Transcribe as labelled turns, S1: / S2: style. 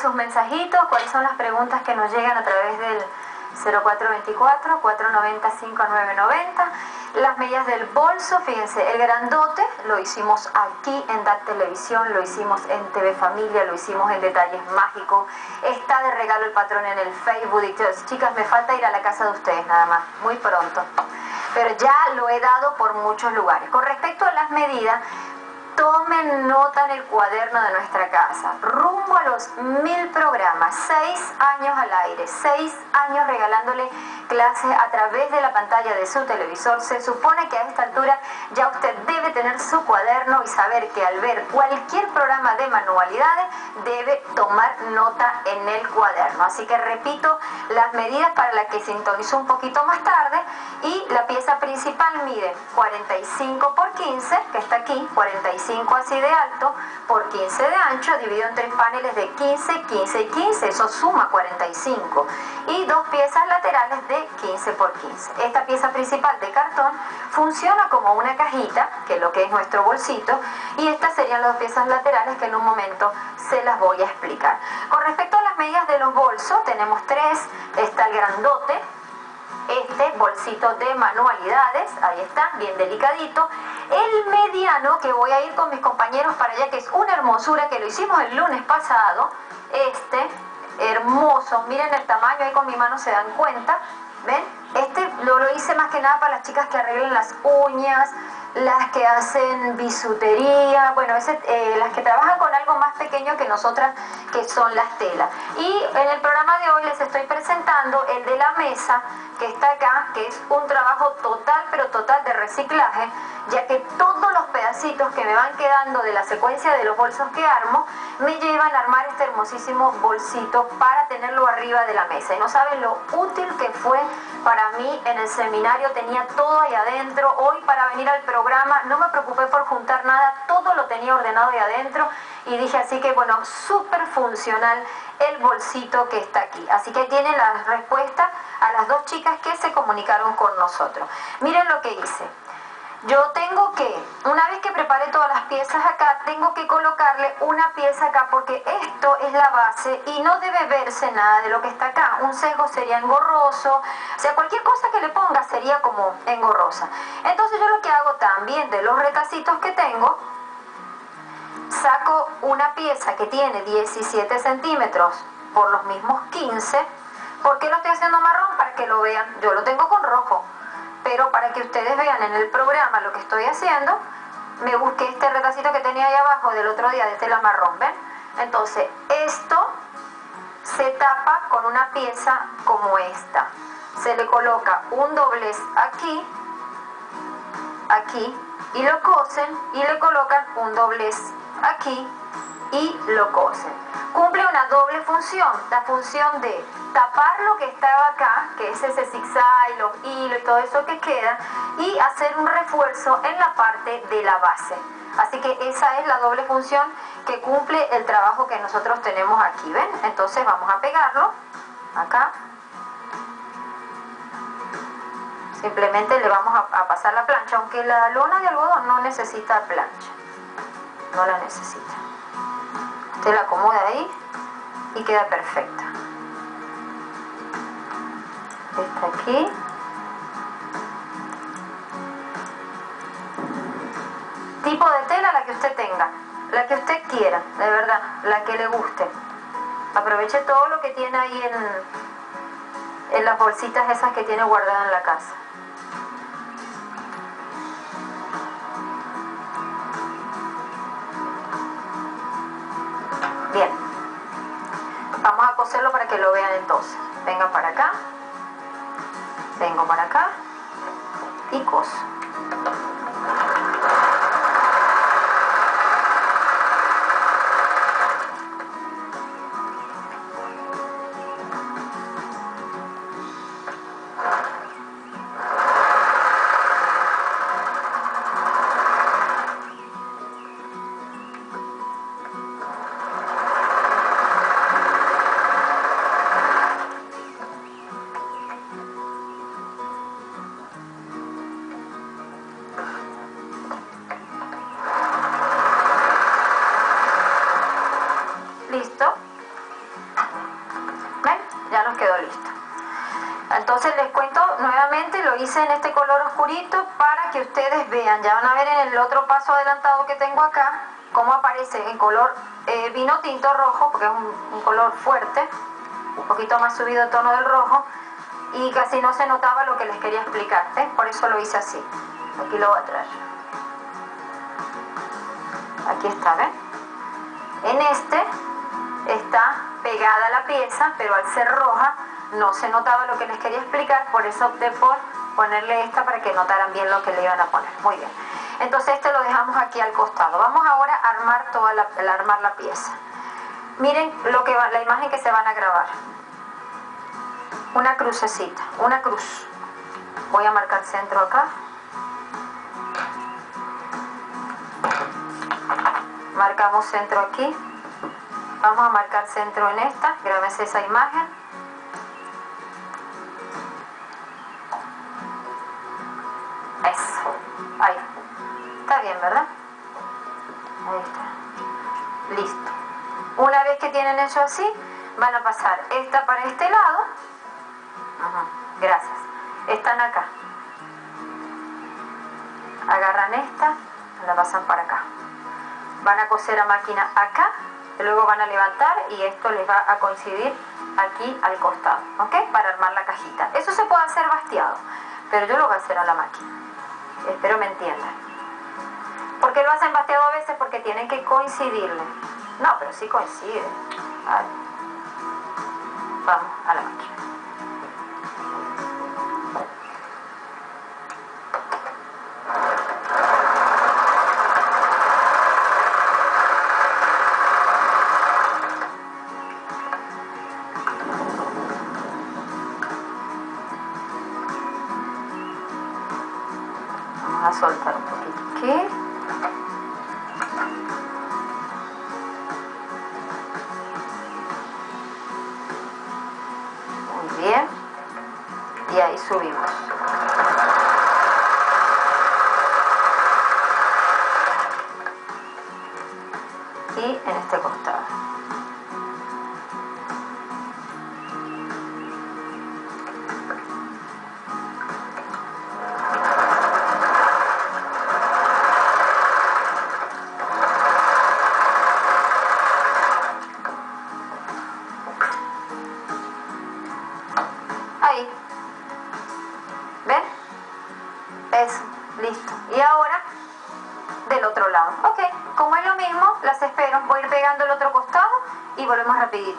S1: sus mensajitos, cuáles son las preguntas que nos llegan a través del 0424-490-5990. Las medidas del bolso, fíjense, el grandote lo hicimos aquí en DAT Televisión, lo hicimos en TV Familia, lo hicimos en Detalles Mágicos. Está de regalo el patrón en el Facebook. chicas, me falta ir a la casa de ustedes nada más, muy pronto. Pero ya lo he dado por muchos lugares. Con respecto a las medidas, tomen nota en el cuaderno de nuestra casa. Rumbo a los mil programas, seis años al aire, seis años regalándole clases a través de la pantalla de su televisor. Se supone que a esta altura ya usted debe tener su cuaderno y saber que al ver cualquier programa de manualidades debe tomar nota en el cuaderno. Así que repito las medidas para las que sintonizó un poquito más tarde y la pieza principal mide 45 por 15, que está aquí, 45 5 así de alto por 15 de ancho, dividido en tres paneles de 15, 15 y 15, eso suma 45. Y dos piezas laterales de 15 por 15. Esta pieza principal de cartón funciona como una cajita, que es lo que es nuestro bolsito, y estas serían las piezas laterales que en un momento se las voy a explicar. Con respecto a las medidas de los bolsos, tenemos tres, está el grandote, este bolsito de manualidades, ahí está, bien delicadito. El mediano, que voy a ir con mis compañeros para allá, que es una hermosura, que lo hicimos el lunes pasado, este, hermoso, miren el tamaño, ahí con mi mano se dan cuenta, ¿ven? Este lo, lo hice más que nada para las chicas que arreglan las uñas, las que hacen bisutería, bueno, eh, las que trabajan con algo más pequeño que nosotras, que son las telas. Y en el programa de hoy les estoy presentando el de la mesa, que está acá, que es un trabajo total, pero total de reciclaje, ya que todos los pedacitos que me van quedando de la secuencia de los bolsos que armo, me llevan a armar este hermosísimo bolsito para tenerlo arriba de la mesa. Y no saben lo útil que fue para mí en el seminario, tenía todo ahí adentro. Hoy para venir al programa no me preocupé por juntar nada, todo lo tenía ordenado ahí adentro y dije así que bueno, súper funcional el bolsito que está aquí. Así que tienen la respuesta a las dos chicas que se comunicaron con nosotros. Miren lo que hice. Yo tengo que, una vez que prepare todas las piezas acá, tengo que colocarle una pieza acá porque esto es la base y no debe verse nada de lo que está acá. Un sesgo sería engorroso, o sea, cualquier cosa que le ponga sería como engorrosa. Entonces yo lo que hago también de los retacitos que tengo, saco una pieza que tiene 17 centímetros por los mismos 15. ¿Por qué lo estoy haciendo marrón? Para que lo vean. Yo lo tengo con rojo pero para que ustedes vean en el programa lo que estoy haciendo, me busqué este retacito que tenía ahí abajo del otro día de tela marrón, ¿ven? Entonces, esto se tapa con una pieza como esta. Se le coloca un doblez aquí, aquí, y lo cosen, y le colocan un doblez aquí, y lo cosen. Una doble función, la función de tapar lo que estaba acá, que es ese zigzag, los hilos y todo eso que queda, y hacer un refuerzo en la parte de la base. Así que esa es la doble función que cumple el trabajo que nosotros tenemos aquí, ¿ven? Entonces vamos a pegarlo acá. Simplemente le vamos a, a pasar la plancha, aunque la lona de algodón no necesita plancha, no la necesita. Usted la acomoda ahí y queda perfecta. Está aquí. Tipo de tela la que usted tenga, la que usted quiera, de verdad, la que le guste. Aproveche todo lo que tiene ahí en, en las bolsitas esas que tiene guardadas en la casa. Bien. Coserlo para que lo vean entonces. Vengan para acá. Vengo para acá. Y coso. Hice en este color oscurito para que ustedes vean. Ya van a ver en el otro paso adelantado que tengo acá cómo aparece en color eh, vino tinto rojo, porque es un, color fuerte, un poquito más subido el tono del rojo, y casi no se notaba lo que les quería explicar. Por eso lo hice así. Aquí lo voy a traer. Aquí está, ¿ven? En este está pegada la pieza, pero al ser roja no se notaba lo que les quería explicar, por eso opté por ponerle esta para que notaran bien lo que le iban a poner. Muy bien. Entonces este lo dejamos aquí al costado. Vamos ahora a armar toda la, armar la pieza. Miren lo que va, la imagen que se van a grabar. Una crucecita, una cruz. Voy a marcar centro acá. Marcamos centro aquí. Vamos a marcar centro en esta. Grábense esa imagen. Bien, ¿verdad? Ahí está. Listo. Una vez que tienen eso así, van a pasar esta para este lado. Gracias. Están acá. Agarran esta, la pasan para acá. Van a coser a máquina acá, luego van a levantar y esto les va a coincidir aquí al costado, ¿ok? Para armar la cajita. Eso se puede hacer bastiado, pero yo lo voy a hacer a la máquina. Espero me entiendan. ¿Por qué lo hacen bateado a veces? Porque tienen que coincidirle. No, pero sí coincide. Vamos a la máquina. Subimos. Y en este costado. Guru Mahavir.